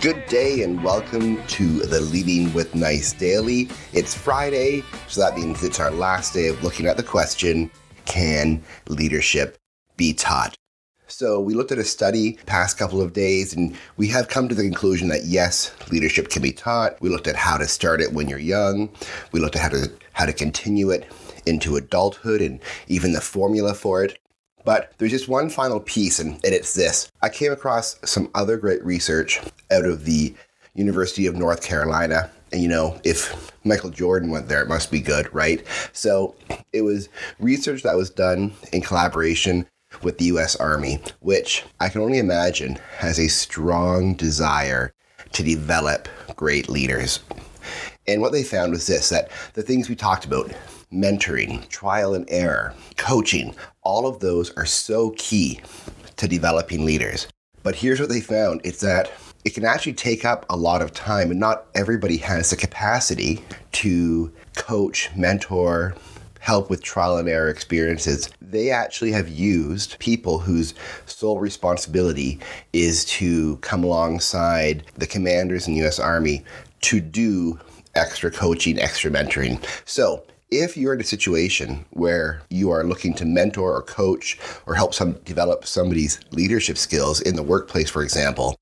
Good day and welcome to the Leading with Nice Daily. It's Friday, so that means it's our last day of looking at the question Can leadership be taught? So, we looked at a study past couple of days and we have come to the conclusion that yes, leadership can be taught. We looked at how to start it when you're young. We looked at how to how to continue it into adulthood and even the formula for it. But there's just one final piece, and, and it's this. I came across some other great research out of the University of North Carolina. And you know, if Michael Jordan went there, it must be good, right? So it was research that was done in collaboration with the US Army, which I can only imagine has a strong desire to develop great leaders. And what they found was this that the things we talked about mentoring, trial and error, coaching, all of those are so key to developing leaders. But here's what they found it's that it can actually take up a lot of time, and not everybody has the capacity to coach, mentor, help with trial and error experiences. They actually have used people whose sole responsibility is to come alongside the commanders in the US Army to do extra coaching, extra mentoring. So if you're in a situation where you are looking to mentor or coach or help some develop somebody's leadership skills in the workplace, for example,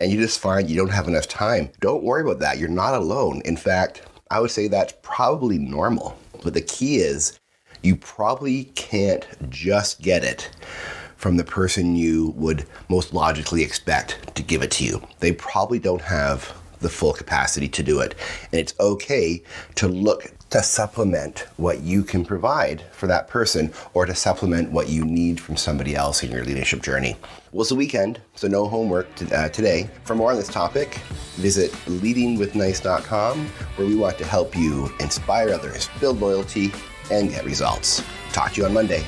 and you just find you don't have enough time, don't worry about that. You're not alone. In fact, I would say that's probably normal. But the key is you probably can't just get it from the person you would most logically expect to give it to you. They probably don't have the full capacity to do it. And it's okay to look to supplement what you can provide for that person or to supplement what you need from somebody else in your leadership journey. Well, it's a weekend, so no homework to, uh, today. For more on this topic, visit leadingwithnice.com where we want to help you inspire others, build loyalty, and get results. Talk to you on Monday.